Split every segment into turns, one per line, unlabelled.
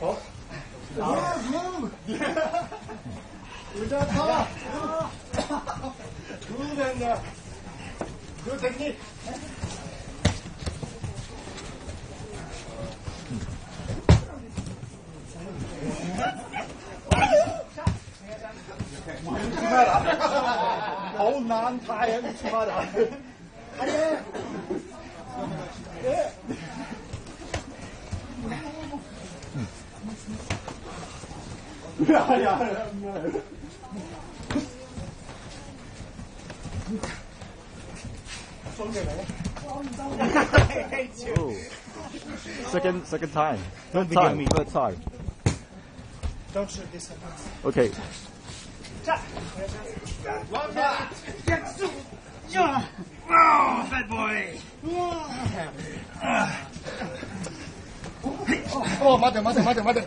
어? 뭐야, 뭐야. 의자 타! 누구 된다. 그 technique. 웃지 마라. 어우, 난 다해, 웃지 말아? 아니, 送给你。哈哈哈哈哈
！Second second time. Don't touch me. Don't h
o t t
h Okay.
One, two, yo. Oh, fat boy. 哦，慢点，慢点，慢点，慢点。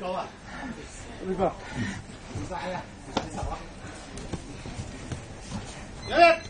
高啊！你个，唔晒啊！二十啊！